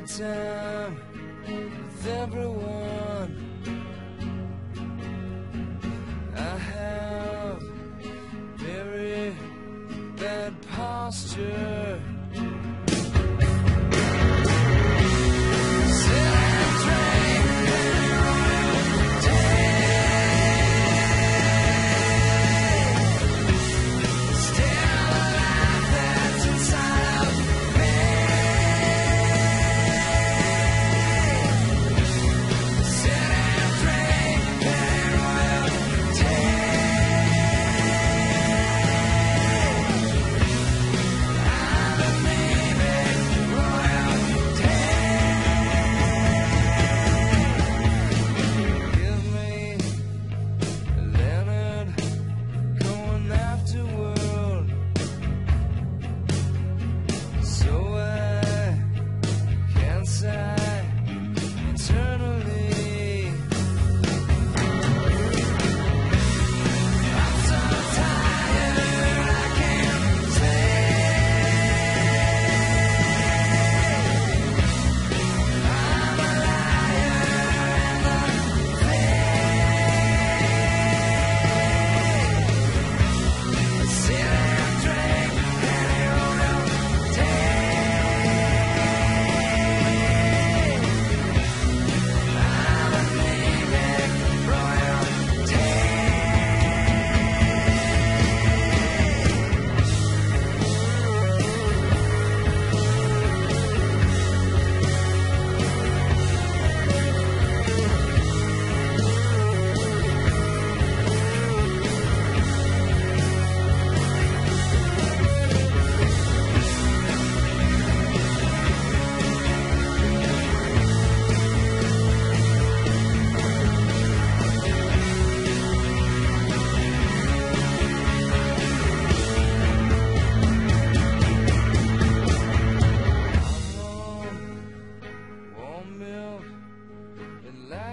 my time with everyone. I have very bad posture.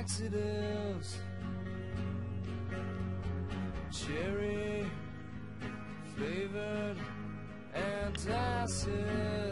accidents. Cherry flavored antacids.